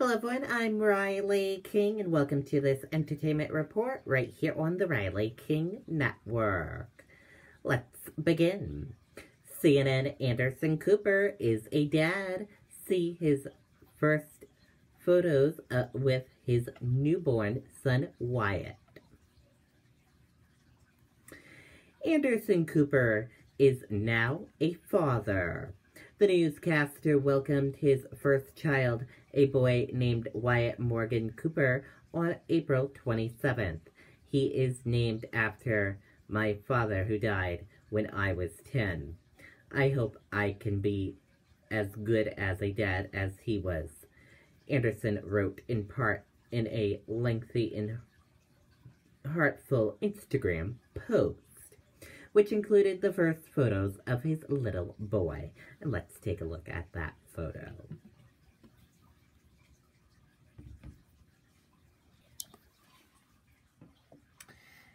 Hello everyone, I'm Riley King and welcome to this entertainment report right here on the Riley King Network. Let's begin. CNN Anderson Cooper is a dad. See his first photos uh, with his newborn son Wyatt. Anderson Cooper is now a father. The newscaster welcomed his first child, a boy named Wyatt Morgan Cooper, on April 27th. He is named after my father who died when I was 10. I hope I can be as good as a dad as he was. Anderson wrote in part in a lengthy and heartful Instagram post which included the first photos of his little boy. And let's take a look at that photo.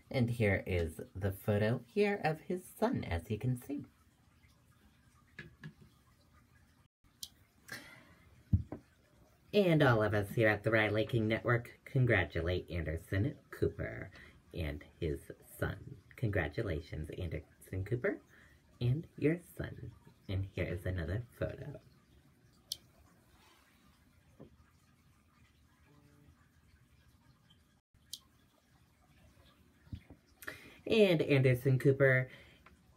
And here is the photo here of his son, as you can see. And all of us here at the Riley King Network congratulate Anderson Cooper and his son. Congratulations, Anderson Cooper, and your son. And here is another photo. And Anderson Cooper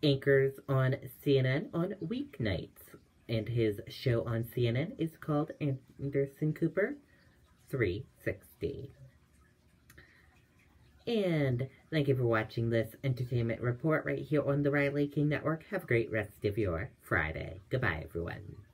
anchors on CNN on weeknights. And his show on CNN is called Anderson Cooper 360. And thank you for watching this entertainment report right here on the Riley King Network. Have a great rest of your Friday. Goodbye, everyone.